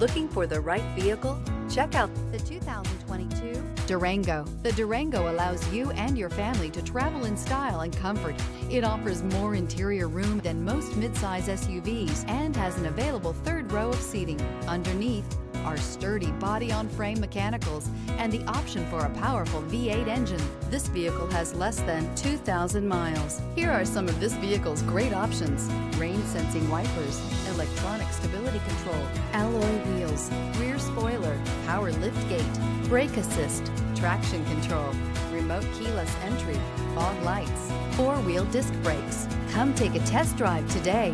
Looking for the right vehicle? Check out the 2022 Durango. The Durango allows you and your family to travel in style and comfort. It offers more interior room than most midsize SUVs and has an available third row of seating. Underneath are sturdy body-on-frame mechanicals and the option for a powerful V8 engine. This vehicle has less than 2,000 miles. Here are some of this vehicle's great options. Rain sensing wipers, electronic stability control, alloy wheels, rear spoiler, power lift gate, brake assist, traction control, remote keyless entry, fog lights, four-wheel disc brakes. Come take a test drive today.